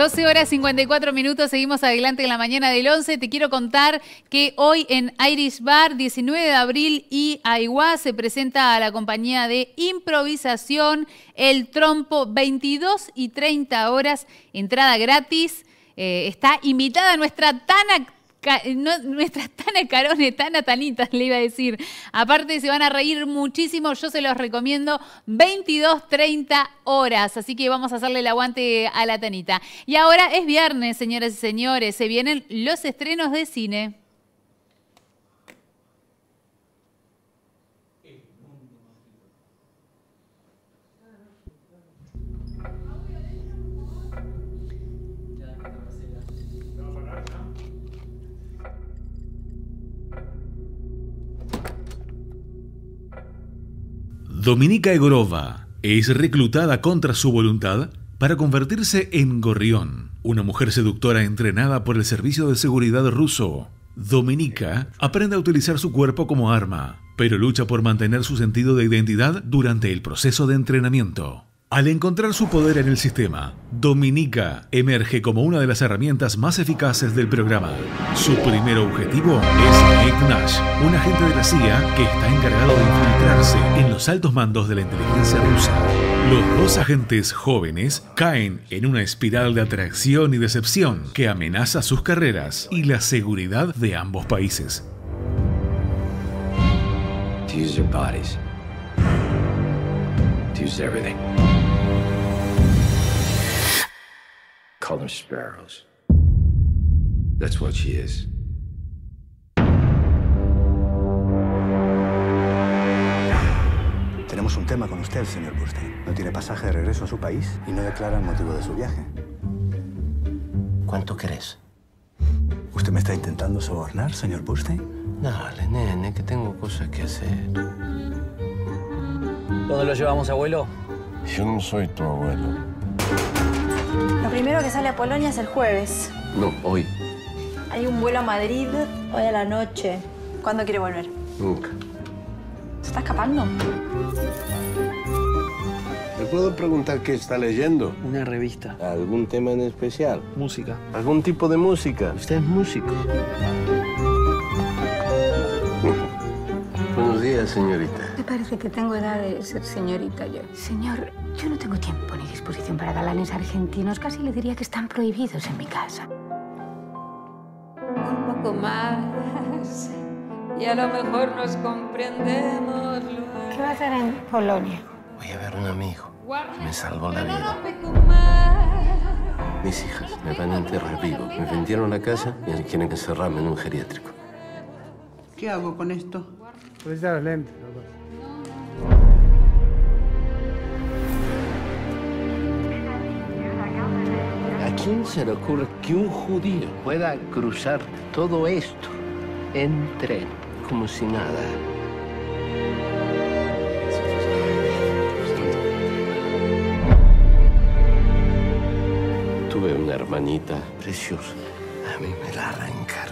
12 horas 54 minutos, seguimos adelante en la mañana del 11. Te quiero contar que hoy en Irish Bar, 19 de abril y Aiguá, se presenta a la compañía de improvisación El Trompo, 22 y 30 horas, entrada gratis. Eh, está invitada nuestra tan nuestras Tana Carones, Tana Tanitas, le iba a decir. Aparte, se van a reír muchísimo. Yo se los recomiendo 22, 30 horas. Así que vamos a hacerle el aguante a la Tanita. Y ahora es viernes, señoras y señores. Se vienen los estrenos de cine. Dominica Egorova es reclutada contra su voluntad para convertirse en Gorrión, una mujer seductora entrenada por el servicio de seguridad ruso. Dominica aprende a utilizar su cuerpo como arma, pero lucha por mantener su sentido de identidad durante el proceso de entrenamiento. Al encontrar su poder en el sistema, Dominica emerge como una de las herramientas más eficaces del programa. Su primer objetivo es Nick Nash, un agente de la CIA que está encargado de infiltrarse en los altos mandos de la inteligencia rusa. Los dos agentes jóvenes caen en una espiral de atracción y decepción que amenaza sus carreras y la seguridad de ambos países. everything. Call them sparrows. That's what she is. Tenemos un tema con usted, señor Burstein. No tiene pasaje de regreso a su país y no declara el motivo de su viaje. ¿Cuánto querés? ¿Usted me está intentando sobornar, señor Burstein? Dale, nene, que tengo cosas que hacer. ¿Dónde lo llevamos, abuelo? Yo no soy tu abuelo. Primero que sale a Polonia es el jueves. No, hoy. Hay un vuelo a Madrid hoy a la noche. ¿Cuándo quiere volver? Nunca. ¿Se está escapando? ¿Le puedo preguntar qué está leyendo? Una revista. ¿Algún tema en especial? Música. ¿Algún tipo de música? Usted es músico. Días, señorita. Me parece que tengo edad de ser señorita yo. Señor, yo no tengo tiempo ni disposición para galanes argentinos. Casi le diría que están prohibidos en mi casa. Un poco más. Y a lo mejor nos comprendemos. ¿Qué va a hacer en Polonia? Voy a ver a un amigo. Me salvó la vida. Mis hijas me van a enterrar vivo. Me vendieron la casa y quieren encerrarme en un geriátrico. ¿Qué hago con esto? Pues ya lento. quién se le ocurre que un judío pueda cruzar todo esto en tren como si nada? Tuve una hermanita preciosa. A mí me la arrancaron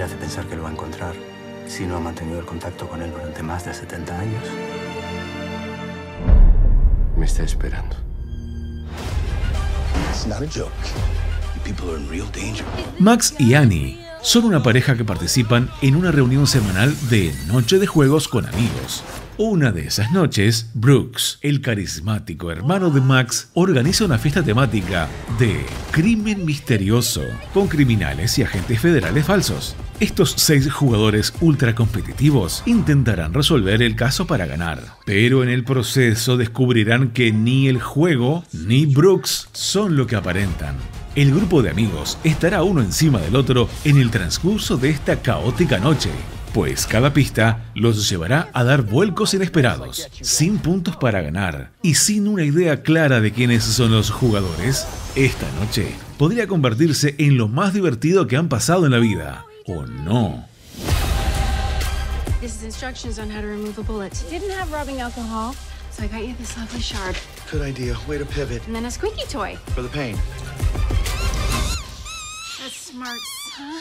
le hace pensar que lo va a encontrar? si no ha mantenido el contacto con él durante más de 70 años? Me está esperando. Max y Annie son una pareja que participan en una reunión semanal de Noche de Juegos con amigos. Una de esas noches, Brooks, el carismático hermano de Max, organiza una fiesta temática de crimen misterioso con criminales y agentes federales falsos. Estos seis jugadores ultra competitivos intentarán resolver el caso para ganar, pero en el proceso descubrirán que ni el juego ni Brooks son lo que aparentan. El grupo de amigos estará uno encima del otro en el transcurso de esta caótica noche pues cada pista los llevará a dar vuelcos inesperados, sin puntos para ganar y sin una idea clara de quiénes son los jugadores. Esta noche podría convertirse en lo más divertido que han pasado en la vida, o no. This is instructions on how to remove a bullet. Didn't have rubbing alcohol, so I got you this lovely shard. Good idea. Way to pivot. And then a squeaky toy. For the pain. That's smart, huh?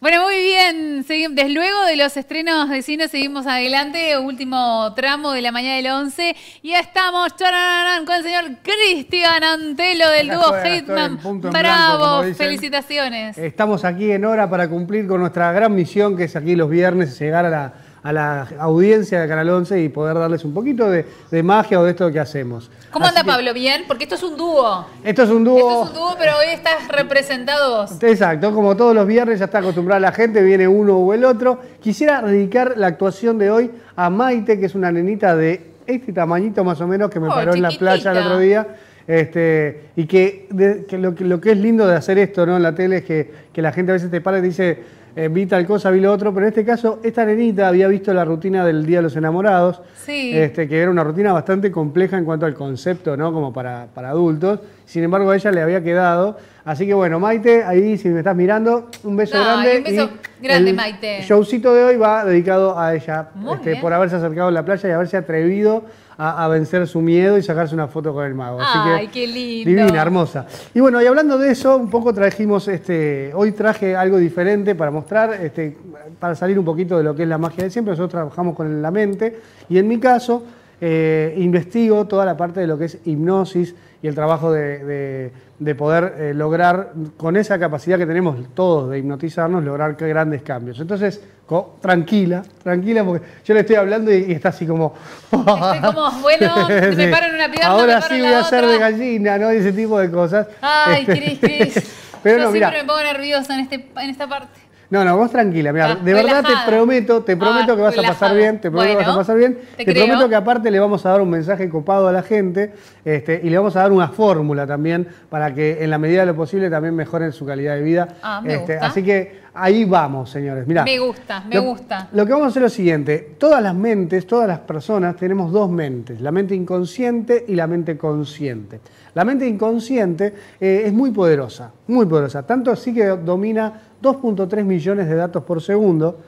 Bueno, muy bien. Desde luego de los estrenos de cine seguimos adelante. Último tramo de la mañana del 11. Y estamos con el señor Cristian Antelo del dúo Hitman. blanco, Bravo, felicitaciones. Estamos aquí en hora para cumplir con nuestra gran misión, que es aquí los viernes, llegar a la, a la audiencia de Canal 11 y poder darles un poquito de, de magia o de esto que hacemos. ¿Cómo Así anda que- Pablo? ¿Bien? Porque esto es un dúo. Esto es un dúo. Esto es un dúo, pero hoy estás representado vos. Exacto, como todos los viernes ya está acostumbrada la gente, viene uno o el otro. Quisiera dedicar la actuación de hoy a Maite, que es una nenita de este tamañito más o menos que me Oh, paró en la playa el otro día. Este, y que, de- que lo, que lo que es lindo de hacer esto ¿no? en la tele es que, que la gente a veces te para y te dice, eh, vi tal cosa, vi lo otro, pero en este caso esta nenita había visto la rutina del Día de los Enamorados, Sí. este, que era una rutina bastante compleja en cuanto al concepto, ¿no? Como para, para adultos. Sin embargo, a ella le había quedado. Así que bueno, Maite, ahí si me estás mirando, un beso grande. un beso y grande, el Maite. Showcito de hoy va dedicado a ella, este, por haberse acercado a la playa y haberse atrevido a, a vencer su miedo y sacarse una foto con el mago. Así Ay, que, qué lindo. Divina, hermosa. Y bueno, y hablando de eso, un poco trajimos, este, hoy traje algo diferente para mostrar, este, para salir un poquito de lo que es la magia de siempre. Nosotros trabajamos con la mente y en mi caso eh, investigo toda la parte de lo que es hipnosis y el trabajo de, de- de poder eh, lograr, con esa capacidad que tenemos todos de hipnotizarnos, lograr grandes cambios. Entonces, co- tranquila, tranquila, porque yo le estoy hablando y, y está así como... Estoy como, bueno, me paro en una pierna, Ahora me paro sí voy a hacer de gallina, ¿no? Y ese tipo de cosas. Ay, Este, Cris, Cris. Pero Yo no, siempre mira. me pongo nerviosa en, este, en esta parte. No, no, vos tranquila, mira, Ah, de verdad te prometo, te prometo Ah, que vas a pasar bien, te prometo que vas a pasar bien, te prometo que aparte le vamos a dar un mensaje copado a la gente este, y le vamos a dar una fórmula también para que en la medida de lo posible también mejoren su calidad de vida. Ah, me Este, gusta. Así que ahí vamos, señores. Mirá, Me gusta, me lo- gusta. Lo que vamos a hacer es lo siguiente, todas las mentes, todas las personas tenemos dos mentes, la mente inconsciente y la mente consciente. La mente inconsciente eh, es muy poderosa, muy poderosa, tanto así que domina 2.3 millones de datos por segundo,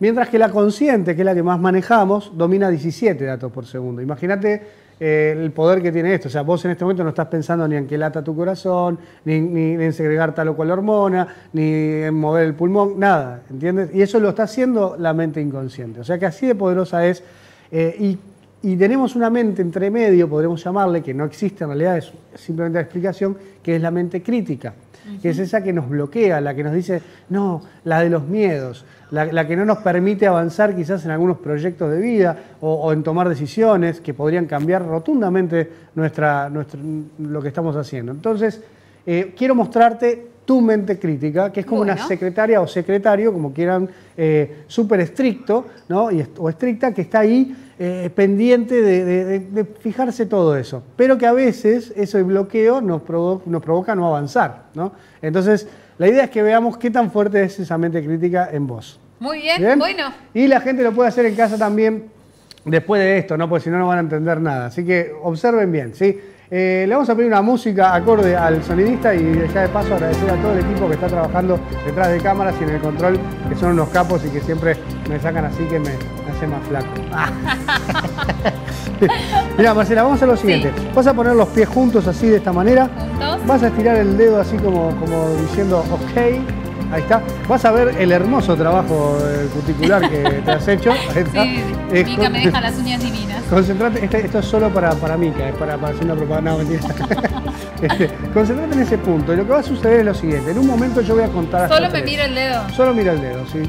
mientras que la consciente, que es la que más manejamos, domina 17 datos por segundo. Imagínate el poder que tiene esto. O sea, vos en este momento no estás pensando ni en que lata tu corazón, ni, ni en segregar tal o cual hormona, ni en mover el pulmón, nada, ¿entiendes? Y eso lo está haciendo la mente inconsciente. O sea que así de poderosa es. eh, y, y tenemos una mente entre medio, podremos llamarle, que no existe en realidad, es simplemente la explicación, que es la mente crítica que es esa que nos bloquea, la que nos dice, no, la de los miedos, la, la que no nos permite avanzar quizás en algunos proyectos de vida o, o en tomar decisiones que podrían cambiar rotundamente nuestra, lo que estamos haciendo. Entonces, eh, quiero mostrarte tu mente crítica, que es como una secretaria o secretario, como quieran, eh, súper estricto ¿no? y, o estricta, que está ahí eh, pendiente de, de- de- de fijarse todo eso. Pero que a veces ese bloqueo nos, provo- nos provoca no avanzar. ¿no? Entonces, la idea es que veamos qué tan fuerte es esa mente crítica en vos. Muy bien, ¿Bien? bueno. Y la gente lo puede hacer en casa también después de esto, ¿no? Porque si no, no van a entender nada. Así que observen bien, ¿sí? Eh, le vamos a pedir una música acorde al sonidista y ya de paso agradecer a todo el equipo que está trabajando detrás de cámaras y en el control, que son unos capos y que siempre me sacan así que me hace más flaco. Mira, Marcela, vamos a lo siguiente. Vas a poner los pies juntos así de esta manera. Juntos. Vas a estirar el dedo así como, como diciendo ok. Ahí está. Vas a ver el hermoso trabajo eh, cuticular que te has hecho. Ahí está. Sí, Eh, Mica con- me deja las uñas divinas. Concentrate, este- esto es solo para, para Mica, es para, para hacer una propaganda, no, mentira. Este, concentrate en ese punto. Y lo que va a suceder es lo siguiente. En un momento yo voy a contar hasta Solo me miro el dedo. Solo mira el dedo, sí.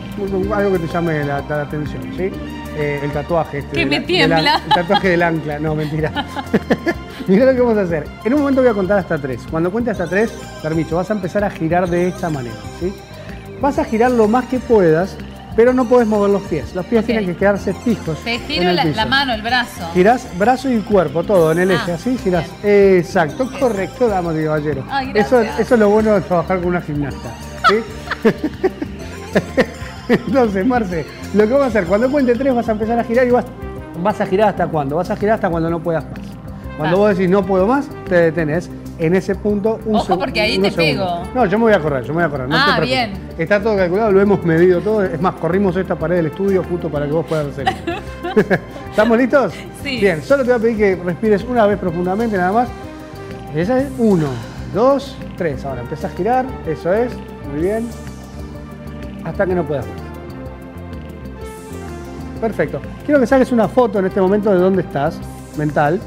Algo que te llame la, la atención, ¿sí? Eh, el tatuaje este. Que me la- tiembla. el tatuaje del ancla. No, mentira. Mira lo que vamos a hacer. En un momento voy a contar hasta tres. Cuando cuente hasta tres, permiso, vas a empezar a girar de esta manera, ¿sí? Vas a girar lo más que puedas, pero no podés mover los pies. Los pies tienen que quedarse fijos. Te en giro la, la mano, el brazo. Girás brazo y cuerpo, todo en el Ah, eje, así girás. Exacto, correcto, damas y caballeros. Eso, eso es lo bueno de trabajar con una gimnasta. ¿sí? Entonces, Marce, lo que vamos a hacer, cuando cuente tres vas a empezar a girar y vas, vas a girar hasta cuándo? Vas a girar hasta cuando no puedas más. Cuando Ah. vos decís no puedo más, te detenés en ese punto un Ojo, porque ahí te segundos. pego. No, yo me voy a correr, yo me voy a correr. No Ah, te bien. Está todo calculado, lo hemos medido todo. Es más, corrimos esta pared del estudio justo para que vos puedas hacer esto. ¿Estamos listos? Sí. Bien, solo te voy a pedir que respires una vez profundamente nada más. Esa es uno, dos, tres. Ahora empieza a girar, eso es, muy bien. hasta que no puedas más. Perfecto. Quiero que saques una foto en este momento de dónde estás, mental.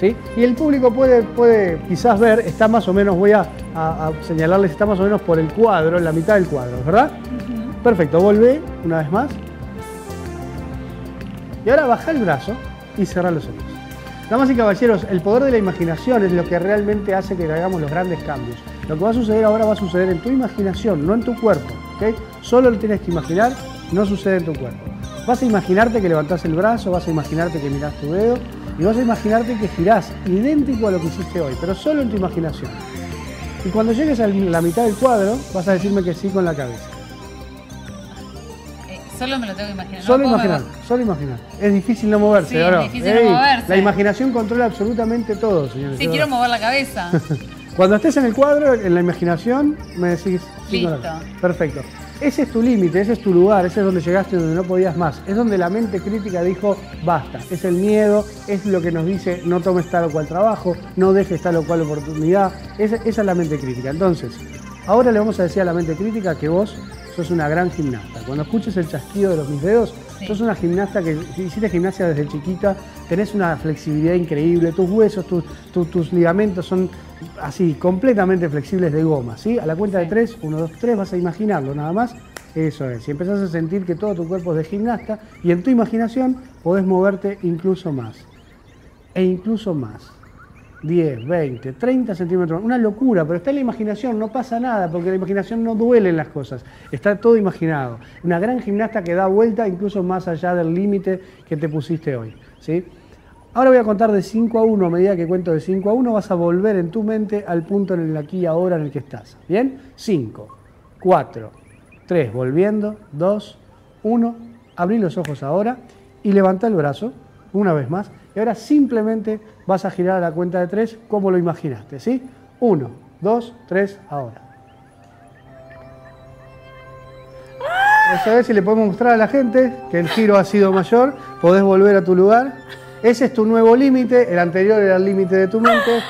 Sí. Y el público puede, puede quizás ver, está más o menos, voy a, a- a señalarles, está más o menos por el cuadro, en la mitad del cuadro, ¿verdad? Perfecto, volvé una vez más. Y ahora baja el brazo y cerrá los ojos. Damas y caballeros, el poder de la imaginación es lo que realmente hace que hagamos los grandes cambios. Lo que va a suceder ahora va a suceder en tu imaginación, no en tu cuerpo. Solo lo tienes que imaginar, no sucede en tu cuerpo. Vas a imaginarte que levantás el brazo, vas a imaginarte que mirás tu dedo y vas a imaginarte que girás idéntico a lo que hiciste hoy, pero solo en tu imaginación. Y cuando llegues a la mitad del cuadro, vas a decirme que sí con la cabeza. Eh, solo me lo tengo que imaginar. no Solo imaginar, solo imaginar. Es difícil no moverse, Sí, es difícil no moverse. La imaginación controla absolutamente todo, señores. Sí, quiero mover la cabeza. Cuando estés en el cuadro, en la imaginación, me decís sí Listo. Perfecto. Ese es tu límite, ese es tu lugar, ese es donde llegaste, donde no podías más. Es donde la mente crítica dijo, basta. Es el miedo, es lo que nos dice, no tomes tal o cual trabajo, no dejes tal o cual oportunidad. Esa, esa es la mente crítica. Entonces, ahora le vamos a decir a la mente crítica que vos sos una gran gimnasta. Cuando escuches el chasquido de los mis dedos, sos una gimnasta que hiciste gimnasia desde chiquita, tenés una flexibilidad increíble, tus huesos, tus- tus ligamentos son así, completamente flexibles de goma, ¿sí? A la cuenta de tres, uno, dos, tres, vas a imaginarlo nada más. Eso es, y empezás a sentir que todo tu cuerpo es de gimnasta y en tu imaginación podés moverte incluso más. E incluso más. 10, 20, 30 centímetros, una locura, pero está en la imaginación, no pasa nada, porque la imaginación no duele en las cosas, está todo imaginado. Una gran gimnasta que da vuelta incluso más allá del límite que te pusiste hoy. ¿sí? Ahora voy a contar de 5 a 1, a medida que cuento de 5 a 1 vas a volver en tu mente al punto en el aquí y ahora en el que estás. ¿Bien? 5, 4, 3, volviendo, 2, 1, abrí los ojos ahora y levanta el brazo una vez más. Y ahora simplemente vas a girar a la cuenta de 3 como lo imaginaste, ¿sí? 1, 2, 3, ahora. Esa vez si le podemos mostrar a la gente que el giro ha sido mayor, podés volver a tu lugar. Ese es tu nuevo límite, el anterior era el límite de tu mente.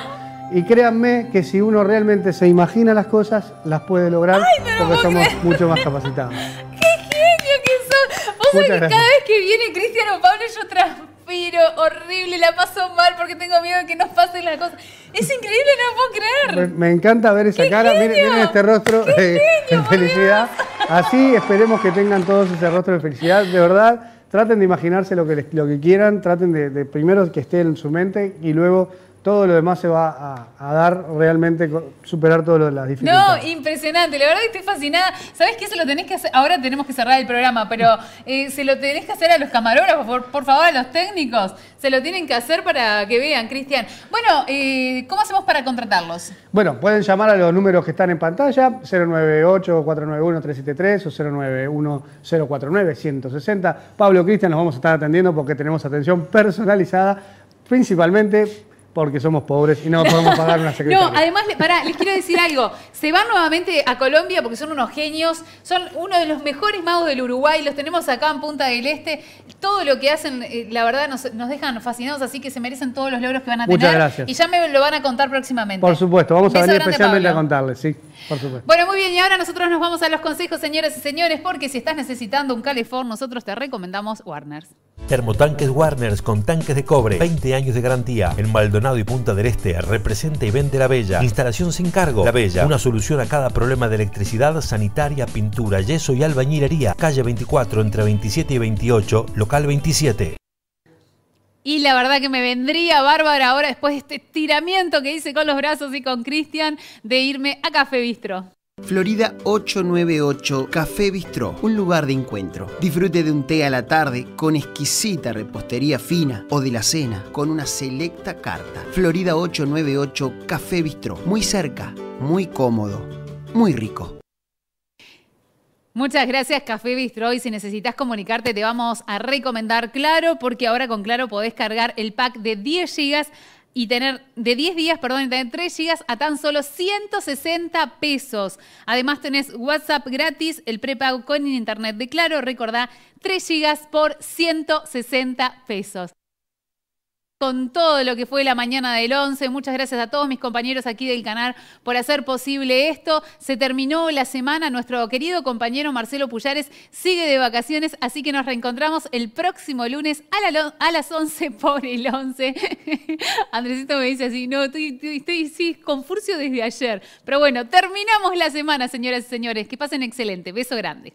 Y créanme que si uno realmente se imagina las cosas, las puede lograr porque somos mucho más capacitados. ¡Qué genio que sos! Vos sabés que cada gracias. vez que viene Cristiano Pablo yo transpiro horrible, la paso mal porque tengo miedo de que nos pasen las cosas. Es increíble, no lo puedo Me, creer. me encanta ver esa ¡Qué cara, miren, miren este rostro ¡Qué de, genio, de felicidad. Así esperemos que tengan todos ese rostro de felicidad. De verdad, traten de imaginarse lo que, les- lo que quieran, traten de, de primero que esté en su mente y luego todo lo demás se va a, a dar realmente, superar todas las No, dificultades. impresionante, la verdad que estoy fascinada. ¿Sabes qué? Se lo tenés que hacer, ahora tenemos que cerrar el programa, pero eh, se lo tenés que hacer a los camarógrafos, por, por favor, a los técnicos. Se lo tienen que hacer para que vean, Cristian. Bueno, eh, ¿cómo hacemos para contratarlos? Bueno, pueden llamar a los números que están en pantalla, 098-491-373 o 091-049-160. Pablo Cristian nos vamos a estar atendiendo porque tenemos atención personalizada, principalmente porque somos pobres y no podemos pagar una secretaria. No, además, pará, les quiero decir algo. Se van nuevamente a Colombia porque son unos genios, son uno de los mejores magos del Uruguay, los tenemos acá en Punta del Este. Todo lo que hacen, eh, la verdad, nos, nos dejan fascinados, así que se merecen todos los logros que van a Muchas tener. gracias. Y ya me lo van a contar próximamente. Por supuesto, vamos a venir especialmente a contarles, sí, por supuesto. Bueno, muy bien, y ahora nosotros nos vamos a los consejos, señoras y señores, porque si estás necesitando un Californ, nosotros te recomendamos Warners. Termotanques Warners con tanques de cobre, 20 años de garantía. En Maldonado y Punta del Este representa y vende La Bella. Instalación sin cargo. La Bella, una solución a cada problema de electricidad, sanitaria, pintura, yeso y albañilería. Calle 24 entre 27 y 28, local 27. Y la verdad que me vendría bárbara ahora, después de este estiramiento que hice con los brazos y con Cristian, de irme a Café Bistro. Florida 898 Café Bistró, un lugar de encuentro. Disfrute de un té a la tarde con exquisita repostería fina o de la cena con una selecta carta. Florida 898 Café Bistró, muy cerca, muy cómodo, muy rico. Muchas gracias Café Bistro y si necesitas comunicarte te vamos a recomendar Claro porque ahora con Claro podés cargar el pack de 10 gigas y tener de 10 días, perdón, y tener 3 gigas a tan solo 160 pesos. Además tenés WhatsApp gratis, el prepago con internet de Claro, recordá 3 gigas por 160 pesos. Con todo lo que fue la mañana del 11. Muchas gracias a todos mis compañeros aquí del canal por hacer posible esto. Se terminó la semana. Nuestro querido compañero Marcelo Puyares sigue de vacaciones, así que nos reencontramos el próximo lunes a, la- a las 11 por el 11. Andresito me dice así, no, estoy, estoy, estoy sí, con furcio desde ayer. Pero bueno, terminamos la semana, señoras y señores. Que pasen excelente. Beso grande.